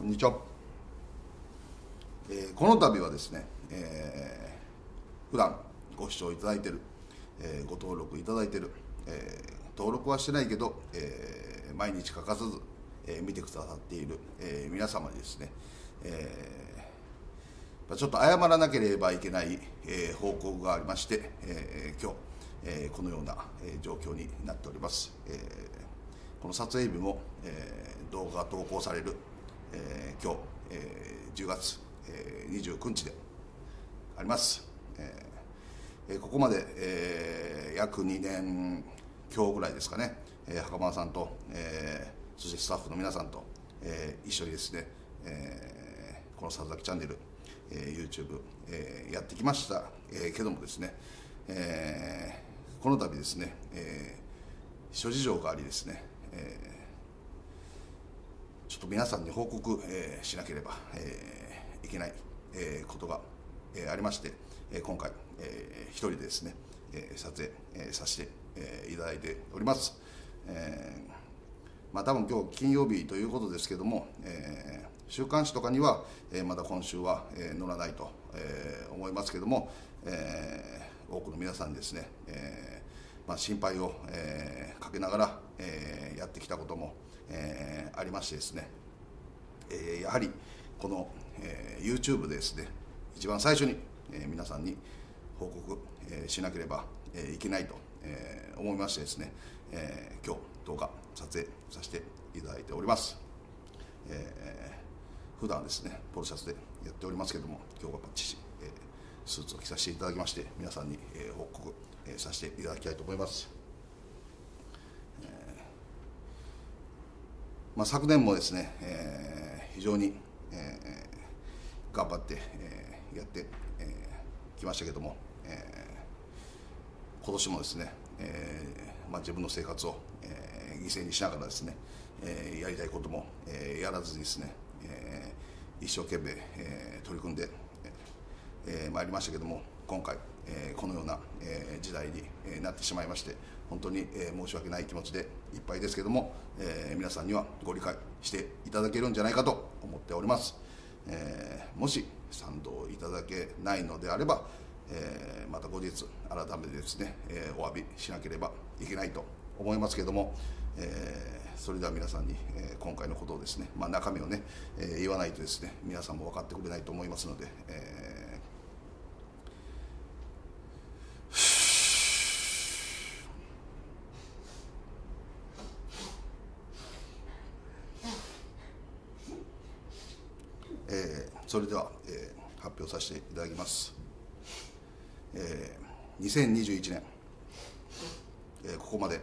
こんにちは、えーこの度はですね、えー普段ご視聴いただいている、えーご登録いただいている、えー登録はしてないけど、えー毎日欠かさず、えー見てくださっている、えー皆様にですね、えーまちょっと謝らなければいけない、えー報告がありまして、えー今日、えーこのような、え状況になっております、えーこの撮影日も、えー動画が投稿される、えー今日、えー10月、えー29日であります、えーえーここまで、えー約2年強ぐらいですかね、えー、袴田さんと、えーそしてスタッフの皆さんと、えー一緒にですね、えーこの「さざきチャンネル」えー YouTube、えーやってきました、えーけどもですね、えーこの度ですね、えー諸事情がありですね、えーちょっと皆さんに報告、えーしなければ、えーいけない、えーことが、えーありまして、えー今回、えー一人でですね、えー撮影、えーさせて、えーいただいております。えーまあ、多分今日金曜日ということですけども、えー週刊誌とかには、えーまだ今週は、えー載らないと、えー思いますけども、えー多くの皆さんにですね、えーまあ、心配を、えーかけながら、えーやってきたことも、えーありましてですね、えーやはりこの、えー YouTube でですね一番最初に、えー皆さんに報告、えーしなければ、えーいけないと、えー思いましてですね、えー今日動画撮影させていただいております、えー普段ですねポロシャツでやっておりますけども今日はバッチリ、えスーツを着させていただきまして皆さんに、えー報告、えーさせていただきたいと思います。まあ、昨年もですね、えー非常に、えー頑張って、えーやってき、えーましたけども、えー今年もですね、えーまあ、自分の生活を、えー犠牲にしながらですね、えーやりたいことも、えーやらずにですね、えー一生懸命、えー取り組んでえー、参りましたけども今回、えこのような、え時代に、えなってしまいまして本当に、え申し訳ない気持ちでいっぱいですけども、え皆さんにはご理解していただけるんじゃないかと思っております、えもし賛同いただけないのであれば、えまた後日改めてですね、えお詫びしなければいけないと思いますけども、えーそれでは皆さんに、えー今回のことをですね、まあ、中身をね、えー言わないとですね皆さんも分かってくれないと思いますので、えそれでは、えー発表させていただきます、えー2021年、えーここまで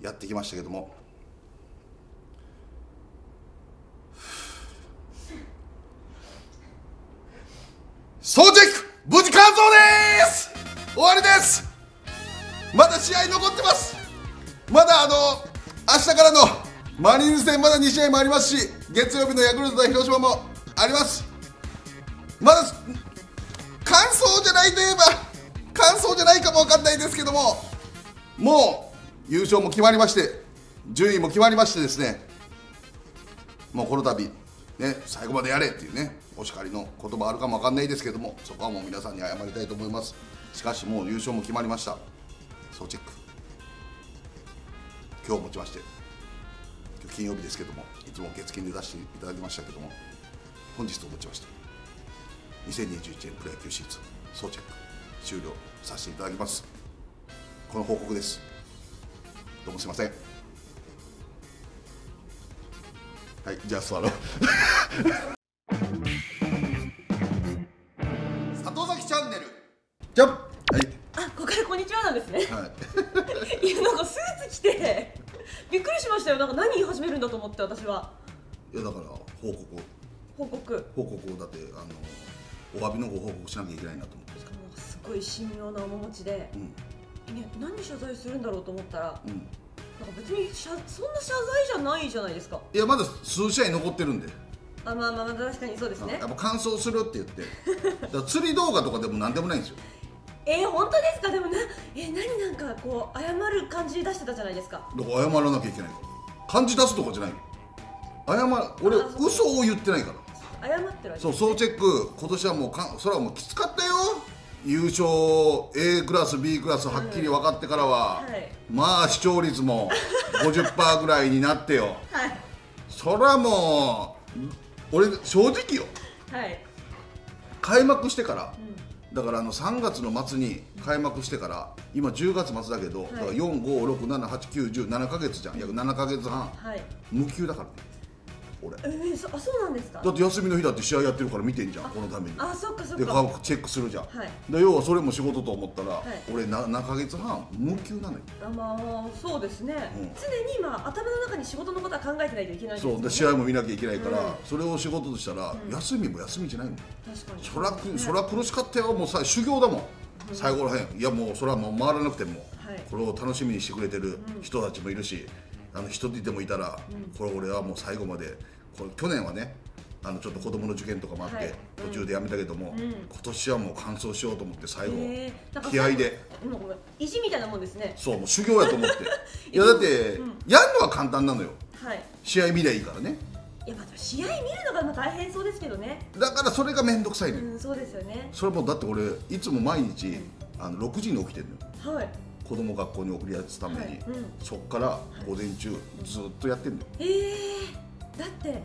やってきましたけども。総チェック無事完走です！終わりです！まだ試合残ってます！まだあの明日からのマリーンズ戦まだ2試合もありますし月曜日のヤクルト対広島もあります。まだ完走じゃないといえば完走じゃないかもわかんないですけどももう優勝も決まりまして順位も決まりましてですねもうこの度ね最後までやれっていうねお叱りの言葉あるかもわかんないですけどもそこはもう皆さんに謝りたいと思います。しかしもう優勝も決まりました。総チェック。今日をもちまして。今日金曜日ですけどもいつも月金で出していただきましたけども本日ともちまして2021年プロ野球シーズン総チェック終了させていただきます。この報告です。どうもすいません。はいじゃあ座ろう。里崎チャンネル。じゃあはい。あ、ここからこんにちはなんですね。はい。いや、なんかスーツ着て。びっくりしましたよ。なんか何言い始めるんだと思って、私は。いやだから報告報告。報告をだってあのお詫びのご報告しなきゃいけないなと思ってすごい神妙な面持ちで。うんね、何謝罪するんだろうと思ったら。うんなんか別に謝、そんな謝罪じゃないじゃないですか。いやまだ数試合残ってるんであ、まあまあまあ、確かにそうですねやっ。ぱ乾燥するって言って だ釣り動画とかでも何でもないんですよえー、本当ですか？でもな、えー、何なんかこう謝る感じ出してたじゃないですか？だから謝らなきゃいけない。から漢字出すとかじゃない。よ謝る。俺嘘を言ってないから。謝ってるわけそう総チェック。今年はもうかんそれはもうきつかったよ。優勝 A クラス B クラスはっきり分かってからは、うんはい。まあ視聴率も 50%ぐらいになってよ。はい。それはもう俺正直よ。はい。開幕してから、だからあの3月の末に開幕してから今10月末だけど、いだから456789107ヶ月じゃん。約7ヶ月半。はい。無休だからね俺えー、そあそうなんですか？だって休みの日だって試合やってるから見てんじゃんこのために。あそっかそっでか顔チェックするじゃん、はい。で要はそれも仕事と思ったら、い。俺な7ヶ月半無休なのよ。あまあそうですね、うん。常に今頭の中に仕事のことは考えてないといけないね、そう。で試合も見なきゃいけないから、うん。それを仕事としたら、休みも休みじゃないの確かに。そらくそら苦しかったよもうさ修行だもん、最後らへん。いやもうそれはもう回らなくても、はい。これを楽しみにしてくれてる人たちもいるし、あの一人でもいたら、これ俺はもう最後までこれ去年はねあのちょっと子供の受験とかもあって、はい。途中でやめたけども、ん。今年はもう完走しようと思って最後、へー。気合で。最後今ごめん意地みたいなもんですね。そうもう修行やと思って。いやだって、やるのは簡単なのよ。はい。試合見りゃいいからね。いやまあ試合見るのがまあ大変そうですけどね。だからそれが面倒くさいのよ、うんそうですよね。それもだって俺いつも毎日あの6時に起きてるのよ。はい。子供学校に送り出すために、はい。うん。そっから午前中ずっとやってんのよ、えー、だって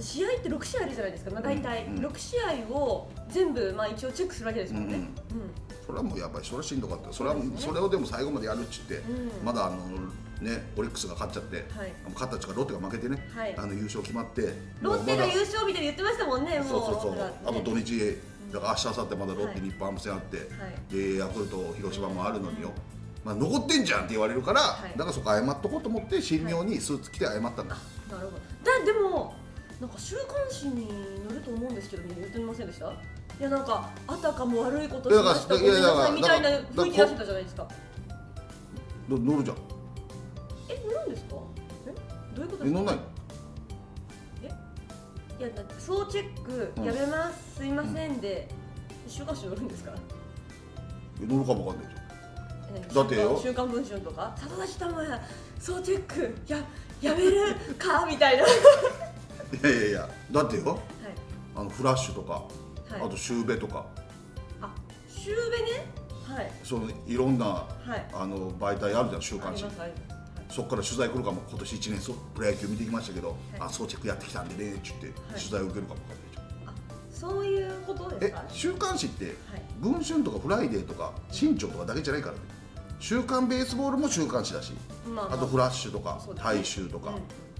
試合って6試合あるじゃないですか、まあ、大体うん。うん6試合を全部、まあ、一応チェックするわけですもんね、うんうん。うん。それはもうやばいそれはしんどかった。それはね。それをでも最後までやるっちって、うん。まだあのねオリックスが勝っちゃって、はい。勝ったっかロッテが負けてね、はい。あの優勝決まってロッテが優勝みたいに言ってましたもんね、もう。そうそうそう、ねあと土日だから明日明後日まだロッテはい。日本ハム戦あって、い。でヤクルト広島もあるのによ、まあ、残ってんじゃんって言われるから、はい。だからそこ謝っとこうと思って神妙にスーツ着て謝ったんだ、なるほど。だでもなんか週刊誌に載ると思うんですけど言ってみませんでした？いやなんかあたかも悪いことしましたごめんなさいみたいな雰囲気出してたじゃないですか。ど乗るじゃんえ乗るんですか？え？どういうことえ乗んないの？いやだって総チェックうん。やめます、すいませんで、週刊誌乗るんですかえ乗るかもわかんないだってよ。週刊文春とか里崎智也総チェック。ややめるか？みたいな。はいいやいやいや。だってよ。あのフラッシュとか、はい。あとシューベとか。あシューベね？はい。そのいろんな、はい。あの媒体あるじゃん週あ刊誌そこから取材来るかも今年1年そう。プロ野球見てきましたけど、はい。あそうチェックやってきたんでねっちゅって、はい。取材を受けるかもわかんないそういうことですえか週刊誌って、はい。文春とかフライデーとか新潮とかだけじゃないからね週刊ベースボールも週刊誌だし、まあまあ。あとフラッシュとか、ね。大衆とか、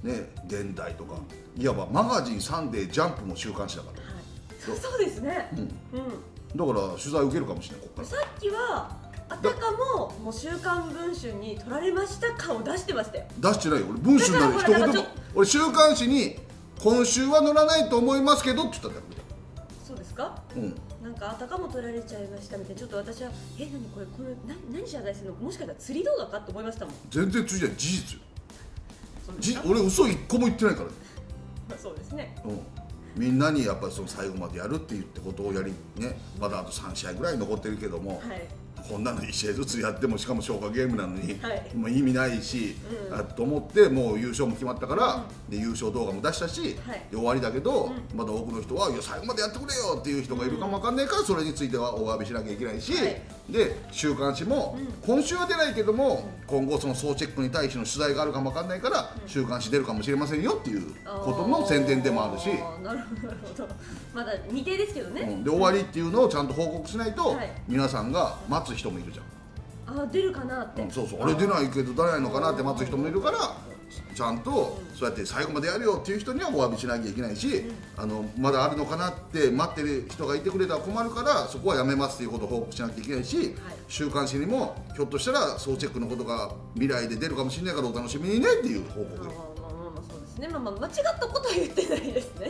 ね現代とか、いわばマガジンサンデージャンプも週刊誌だから。はい。そう。ですね。うん。うん。だから取材受けるかもしれない。ここからさっきはあたかももう週刊文春に取られました感を出してましたよ。出してないよ。俺文春なら一言も俺週刊誌に今週は乗らないと思いますけどって言ったんだよ。そうですか？うんなんかあたかも取られちゃいましたみたいなちょっと私はえ何これこのな何謝罪するの？もしかしたら釣り動画かって思いましたもん。全然通じない事実よじ俺嘘一個も言ってないから。ねまあそうですね。うん。みんなにやっぱりその最後までやるって言ってことをやりねまだあと3試合ぐらい残ってるけども、はいこんなの1試合ずつやってもしかも消化ゲームなのに、はい。もう意味ないし、うん。あと思ってもう優勝も決まったから、で優勝動画も出したし、はい。で終わりだけど、うん。まだ多くの人はいや最後までやってくれよっていう人がいるかもわかんないからそれについてはお詫びしなきゃいけないし、はい。で週刊誌も、うん。今週は出ないけども、今後その総チェックに対しての取材があるかもわかんないから、週刊誌出るかもしれませんよっていうことの宣伝でもあるし。なるほど。まだ未定ですけどね、うん。で終わりっていうのをちゃんと報告しないと、はい。皆さんが待つ人もいるじゃん。あ出るかなって、うんそうそう。あれ出ないけど出ないのかなって待つ人もいるからちゃんとそうやって最後までやるよっていう人にはお詫びしなきゃいけないし、あのまだあるのかなって待ってる人がいてくれたら困るからそこはやめますっていうことを報告しなきゃいけないし、週刊誌にもひょっとしたら総チェックのことが未来で出るかもしれないからお楽しみにねっていう報告。まあまあ間違ったことは言ってないですね。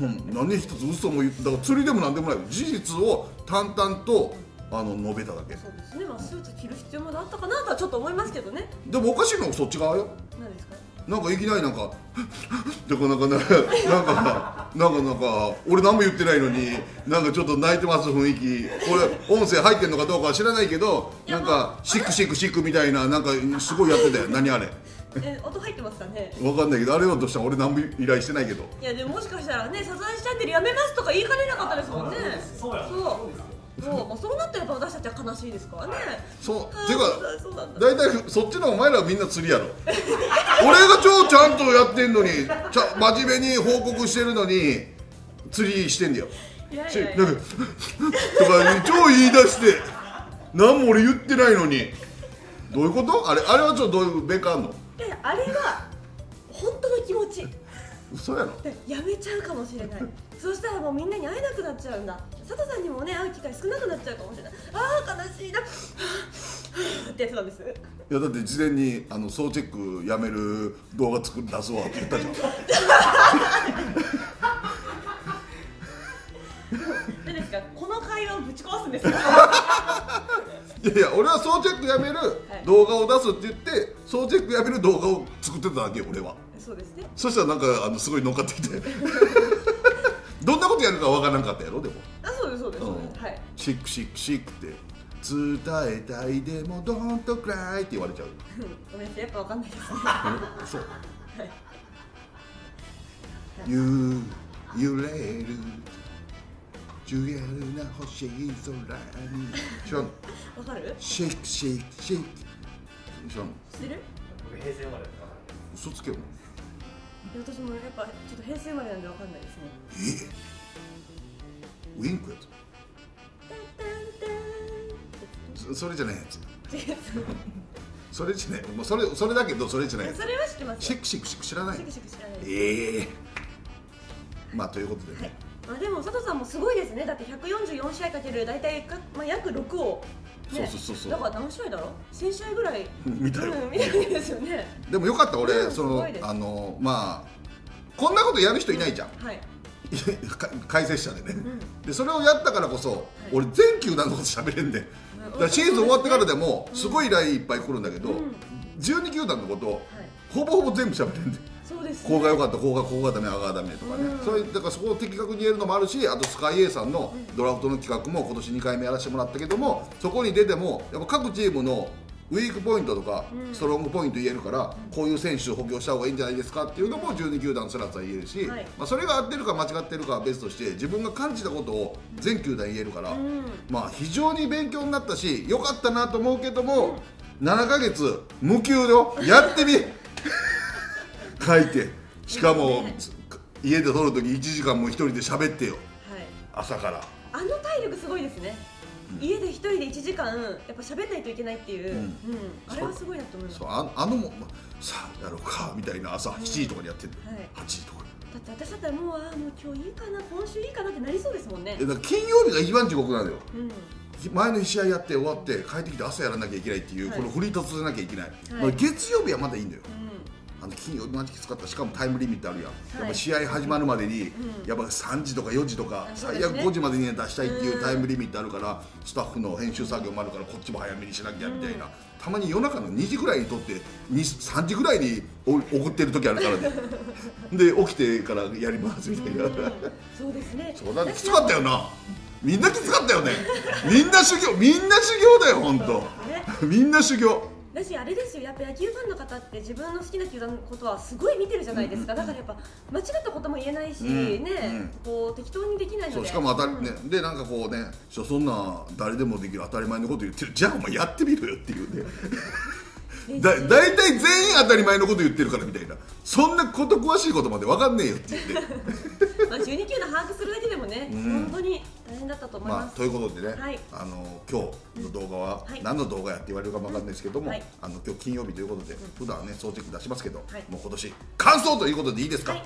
うん。何一つ嘘も言ってだから釣りでも何でもない。よ事実を淡々とあの述べただけ。そうですね。まあスーツ着る必要まであったかなとはちょっと思いますけどね。でもおかしいのはそっち側よ。何ですか？なんかいきなりなんかでこうなんかねなんかなんかなんか俺何も言ってないのになんかちょっと泣いてます雰囲気。これ音声入ってんのかどうかは知らないけどなんかシックシックシックみたいななんかすごいやってたよ。何あれ。え音入ってますかね？わかんないけどあれよとした？ら俺何も依頼してないけど。いやでももしかしたらねサザンシチャンネルやめますとか言いかねなかったですもんね。そうやそうそう、まあ、そうなったらやっぱ私たちは悲しいですからね。そうていうか大体そっちのお前らみんな釣りやろ。俺が超ちゃんとやってんのにちゃ真面目に報告してるのに釣りしてんだよ。いやいしやいや。なんかとか超言い出して何も俺言ってないのに。どういうこと？あれあれはちょっとどういう弁解あんのあれは本当の気持ち。嘘やろ。でやめちゃうかもしれないそうしたらもうみんなに会えなくなっちゃうんだ。佐藤さんにもね会う機会少なくなっちゃうかもしれない。ああ悲しいな。ってやってたんです。いやだって事前にあの総チェックやめる動画作り出すわって言ったじゃん。でですか？この会話をぶち壊すんですか？いやいや俺は総チェックやめる動画を出すって言って総チェックやめる動画を作ってただけよ俺は。そうですね。そしたらなんかあのすごい乗っかってきてどんなことやるかわからなかったやろでも。あそうですそうです、そうはい。シックシックシックって。伝えたいでもドンとクライって言われちゃう。ごめんなさいやっぱわかんないですね。えそう。はい。ゆ揺れる。ジュエルな星空に。わかる？シックシックシック。知らん知ってる？僕平成生まれだから嘘つけよ。いや私もやっぱちょっと平成生まれなんでわかんないですね。え？ウィンク？やつそそれじゃないやつ。それじゃない。もうそれそれだけどそれじゃないそれは知ってます。よシックシックシック知らない？シクシク知らない。ええ。まあということではい。ね、まあ、でも佐藤さんもすごいですね。だって144試合かける大体か、まあ、約6を、ね、そうそうそうそう。だから何試合だろ。1000試合ぐらい。見たよ。うん、見たいですよね。でもよかった俺、うんそのあのまあこんなことやる人いないじゃん、はい。か解説者でね、ん。でそれをやったからこそ、俺全球団のこと喋れんで、だからシーズン終わってからでもすごい依頼いっぱい来るんだけど、うん。12球団のことはい。ほぼほぼ全部喋れんでそうです、ね、こうが良かったこうがここがダメあがダメとかね、うん。それだからそこを的確に言えるのもあるしあとスカイ A さんのドラフトの企画も今年2回目やらせてもらったけどもそこに出てもやっぱ各チームのウィークポイントとかうん。ストロングポイント言えるから、こういう選手を補強した方がいいんじゃないですかっていうのも12球団すらつら言えるし、はい。まあ、それが合ってるか間違ってるかは別として自分が感じたことを全球団言えるから、うん。まあ非常に勉強になったし良かったなと思うけども、7ヶ月無給よやってみ書いてしかも、ね家で撮る時1時間も一人で喋ってよ。はい。朝から。あの体力すごいですね、家で一人で1時間やっぱ喋んないといけないっていう、ううん。んあれはすごいなと思います。そうああのもさあやろうかみたいな朝7時とかにやってる、はい。8時とか。だって私だったらもうあーもう今日いいかな今週いいかなってなりそうですもんね。金曜日が一番地獄なのよ。うん。前の日試合やって終わって帰ってきて朝やらなきゃいけないっていう、はい。このフリートさせなきゃいけない、い。まあ月曜日はまだいいんだよ。うんあの金曜日マジきつかった。しかもタイムリミットあるやん、い。やっぱ試合始まるまでに、うんやっぱ3時とか4時とか、最悪あそうですね5時までに出したいっていううんタイムリミットあるから、スタッフの編集作業もあるからこっちも早めにしなきゃみたいな、たまに夜中の2時ぐらいにとってに3時ぐらいにお送ってる時あるからね。で起きてからやりますみたいな、うんそうですね。そうだ。きつかったよな。みんなきつかったよね。みんな修行みんな修行だよ本当。ね。みんな修行だしあれですよやっぱ野球ファンの方って自分の好きな球団のことはすごい見てるじゃないですか、だからやっぱ間違ったことも言えないし、うんね、うん。こう適当にできないので。しかも当たり、うん。ねでなんかこうねそそんな誰でもできる当たり前のこと言ってるじゃあお前やってみろよっていうね。だ大体全員当たり前のこと言ってるからみたいな。そんなこと詳しいことまで分かんねえよって言って。まあ12球団把握するだけでもね、うん。本当に大変だったと思います、まあということでね、はい。あの今日の動画ははい。何の動画やって言われるかも分かんないですけども、はい。あの今日金曜日ということで、普段はね掃除機出しますけど、はい。もう今年完走ということでいいですか？はい、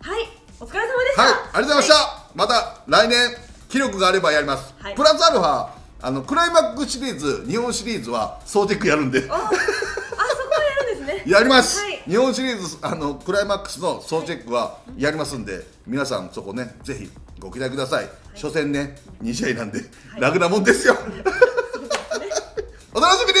はい、お疲れ様でした。はい、ありがとうございました、また来年気力があればやります、はい。プラスアルファあのクライマックスシリーズ日本シリーズはソーテックやるんで。ああそこはやるんですね。やります、はい。日本シリーズあのクライマックスの総チェックはやりますんで、皆さんそこねぜひご期待ください、初戦ね2試合なんで、楽なもんですよ。お楽しみに